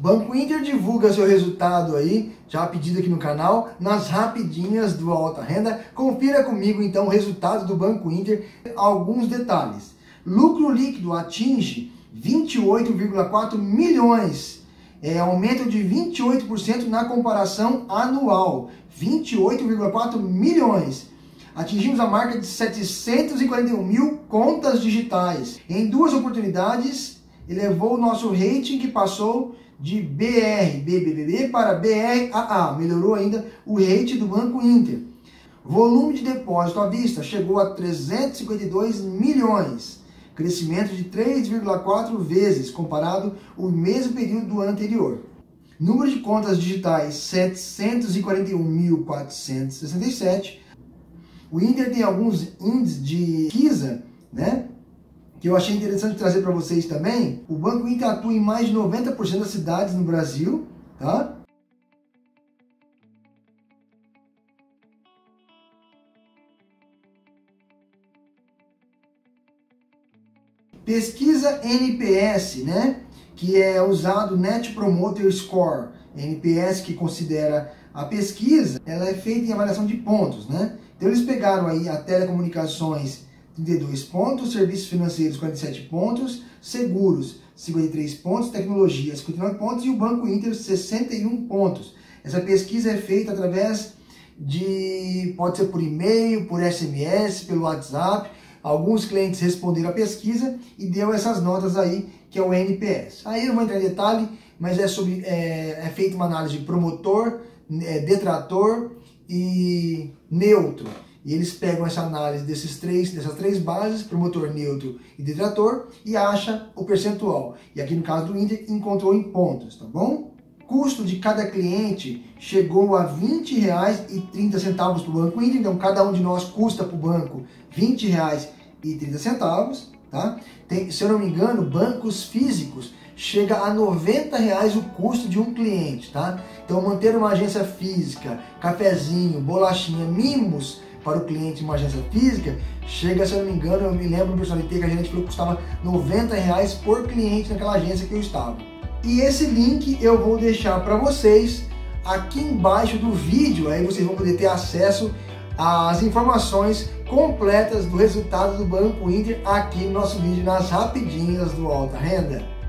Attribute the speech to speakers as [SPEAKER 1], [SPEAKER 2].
[SPEAKER 1] Banco Inter divulga seu resultado aí, já pedido aqui no canal, nas rapidinhas do Alta Renda. Confira comigo então o resultado do Banco Inter, alguns detalhes. Lucro líquido atinge 28,4 milhões, é aumento de 28% na comparação anual, 28,4 milhões. Atingimos a marca de 741 mil contas digitais. Em duas oportunidades, elevou o nosso rating que passou de BR, BBBB para BRAA. Melhorou ainda o rate do Banco Inter. Volume de depósito à vista chegou a 352 milhões, crescimento de 3,4 vezes comparado ao mesmo período do ano anterior. Número de contas digitais 741.467. O Inter tem alguns índices de pesquisa, né? Que eu achei interessante trazer para vocês também, o Banco Inter atua em mais de 90% das cidades no Brasil, tá? Pesquisa NPS, né? Que é usado Net Promoter Score, NPS que considera a pesquisa, ela é feita em avaliação de pontos, né? Então eles pegaram aí a telecomunicações 32 pontos, serviços financeiros 47 pontos, seguros 53 pontos, tecnologia 59 pontos e o Banco Inter 61 pontos. Essa pesquisa é feita através de, pode ser por e-mail, por SMS, pelo WhatsApp. Alguns clientes responderam a pesquisa e deu essas notas aí, que é o NPS. Aí não vou entrar em detalhe, mas é, sobre, é, é feita uma análise de promotor, é, detrator e neutro. E eles pegam essa análise desses três, dessas três bases, promotor neutro e detrator, e acha o percentual. E aqui no caso do Inter, encontrou em pontos, tá bom? Custo de cada cliente chegou a R$ 20,30 para o Banco Inter, então cada um de nós custa para o banco R$ 20,30, tá? Tem, se eu não me engano, bancos físicos chega a 90 reais o custo de um cliente, tá? Então manter uma agência física, cafezinho, bolachinha, mimos para o cliente uma agência física, chega, se eu não me engano, eu me lembro no personalité que a gente falou que custava 90 reais por cliente naquela agência que eu estava. E esse link eu vou deixar para vocês aqui embaixo do vídeo, aí vocês vão poder ter acesso às informações completas do resultado do Banco Inter aqui no nosso vídeo nas rapidinhas do Alta Renda.